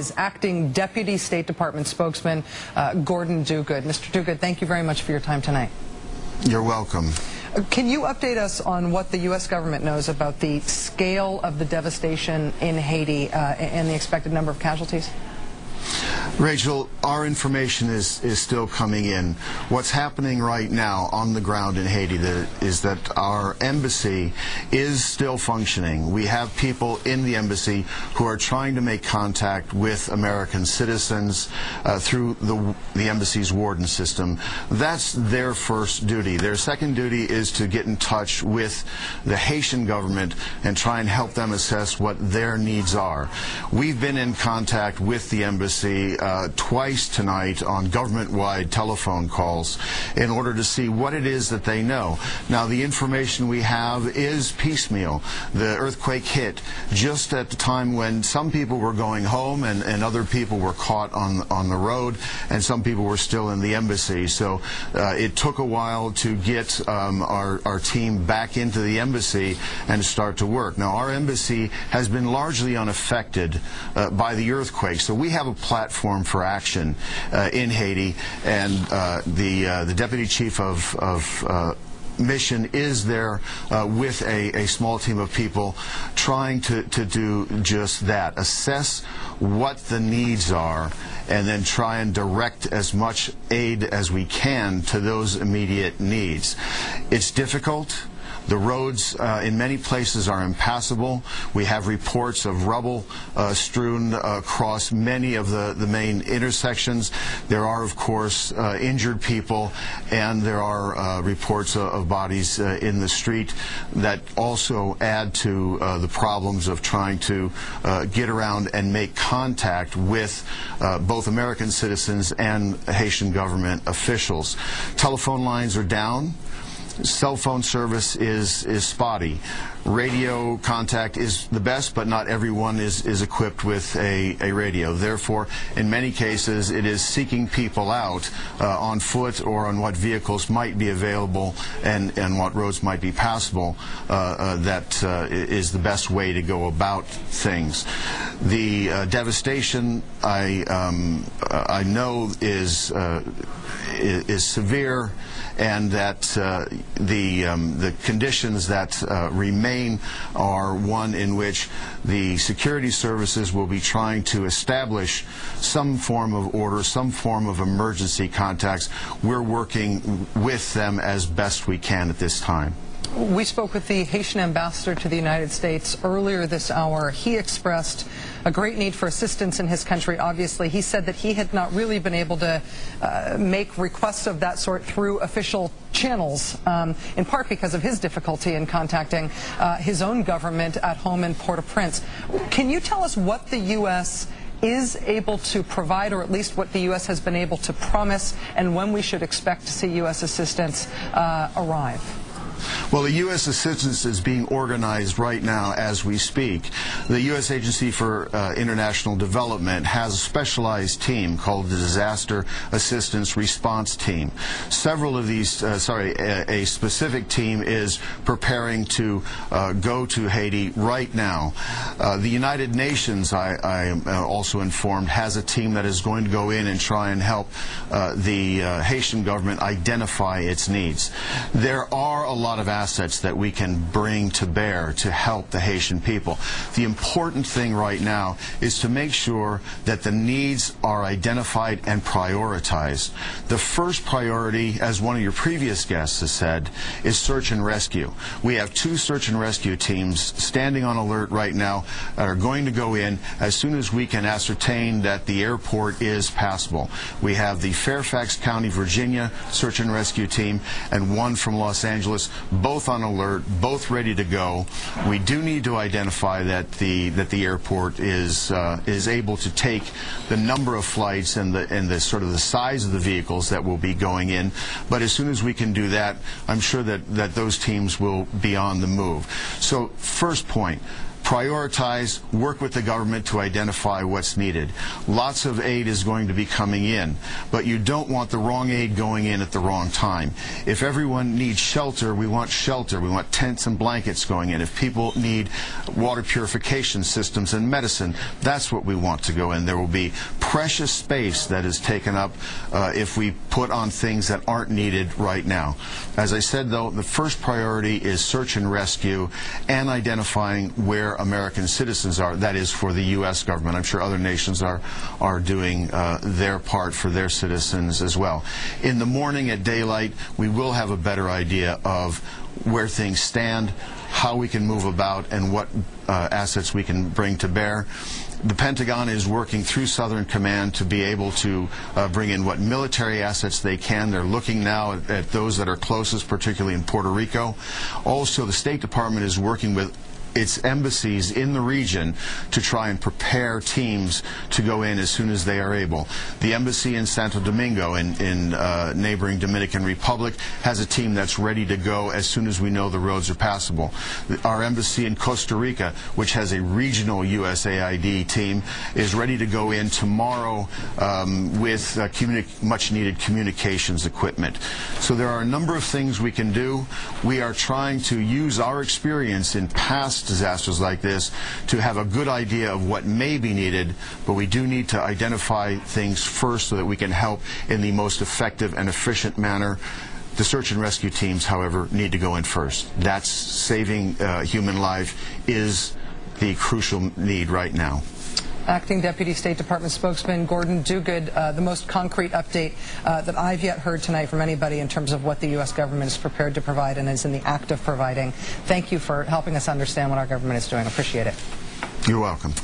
is acting Deputy State Department spokesman uh, Gordon Duguid. Mr. Duguid, thank you very much for your time tonight. You're welcome. Uh, can you update us on what the U.S. government knows about the scale of the devastation in Haiti uh, and the expected number of casualties? Rachel, our information is, is still coming in. What's happening right now on the ground in Haiti is that our embassy is still functioning. We have people in the embassy who are trying to make contact with American citizens uh, through the, the embassy's warden system. That's their first duty. Their second duty is to get in touch with the Haitian government and try and help them assess what their needs are. We've been in contact with the embassy uh, twice tonight on government-wide telephone calls in order to see what it is that they know. Now, the information we have is piecemeal. The earthquake hit just at the time when some people were going home and, and other people were caught on, on the road and some people were still in the embassy. So uh, it took a while to get um, our, our team back into the embassy and start to work. Now, our embassy has been largely unaffected uh, by the earthquake, so we have a platform platform for action uh, in Haiti, and uh, the uh, the deputy chief of, of mission is there uh, with a, a, small team of people trying to, to do just that. Assess what the needs are and then try and direct as much aid as we can to those immediate needs. It's difficult. The roads uh, in many places are impassable. We have reports of rubble uh, strewn across many of the, the main intersections. There are, of course, uh, injured people, and there are uh, reports of, of bodies uh, in the street that also add to uh, the problems of trying to get around and make contact with both American citizens and Haitian government officials. Telephone lines are down cell phone service is, is spotty. Radio contact is the best, but not everyone is, is equipped with a, a radio. Therefore, in many cases, it is seeking people out uh, on foot or on what vehicles might be available and, and what roads might be passable uh, uh, that uh, is the best way to go about things. The uh, devastation I, um, I know is, uh, is severe and that uh, the um, the conditions that uh, remain are one in which the security services will be trying to establish some form of order, some form of emergency contacts. We're working with them as best we can at this time. We spoke with the Haitian ambassador to the United States earlier this hour. He expressed a great need for assistance in his country, obviously. He said that he had not really been able to uh, make requests of that sort through official channels, um, in part because of his difficulty in contacting uh, his own government at home in Port-au-Prince. Can you tell us what the U.S is able to provide, or at least what the U.S. has been able to promise, and when we should expect to see U.S. assistance uh, arrive? Well, the U.S. assistance is being organized right now as we speak. The U.S. Agency for uh, International Development has a specialized team called the Disaster Assistance Response Team. Several of these, uh, sorry, a, a, specific team is preparing to uh, go to Haiti right now. Uh, the United Nations, I, I, am uh, also informed, has a team that is going to go in and try and help uh, the Haitian government identify its needs. There are a lot lot of assets that we can bring to bear to help the Haitian people. The important thing right now is to make sure that the needs are identified and prioritized. The first priority, as one of your previous guests has said, is search and rescue. We have two search and rescue teams standing on alert right now that are going to go in as soon as we can ascertain that the airport is passable. We have the Fairfax County, Virginia search and rescue team and one from Los Angeles both on alert, both ready to go. We do need to identify that the that the airport is uh, is able to take the number of flights and the and the sort of the size of the vehicles that will be going in. But as soon as we can do that, I'm sure that that those teams will be on the move. So first point prioritize, work with the government to identify what's needed. Lots of aid is going to be coming in, but you don't want the wrong aid going in at the wrong time. If everyone needs shelter, we want shelter. We want tents and blankets going in. If people need water purification systems and medicine, that's what we want to go in. There will be precious space that is taken up uh, if we put on things that aren't needed right now. As I said, though, the first priority is search and rescue and identifying where American citizens are. That is for the U.S. government. I'm sure other nations are are doing uh, their part for their citizens as well. In the morning at daylight, we will have a better idea of where things stand, how we can move about, and what uh, assets we can bring to bear. The Pentagon is working through Southern Command to be able to uh, bring in what military assets they can. They're looking now at, at those that are closest, particularly in Puerto Rico. Also, the State Department is working with its embassies in the region to try and prepare teams to go in as soon as they are able. The embassy in Santo Domingo in, in uh, neighboring Dominican Republic has a team that's ready to go as soon as we know the roads are passable. Our embassy in Costa Rica, which has a regional USAID team, is ready to go in tomorrow um, with uh, much needed communications equipment. So there are a number of things we can do. We are trying to use our experience in disasters like this to have a good idea of what may be needed, but we do need to identify things first so that we can help in the most effective and efficient manner. The search and rescue teams, however, need to go in first. That's saving uh, human life is the crucial need right now. Acting Deputy State Department spokesman Gordon Duguid, uh, the most concrete update uh, that I've yet heard tonight from anybody in terms of what the U.S. government is prepared to provide and is in the act of providing. Thank you for helping us understand what our government is doing. Appreciate it. You're welcome.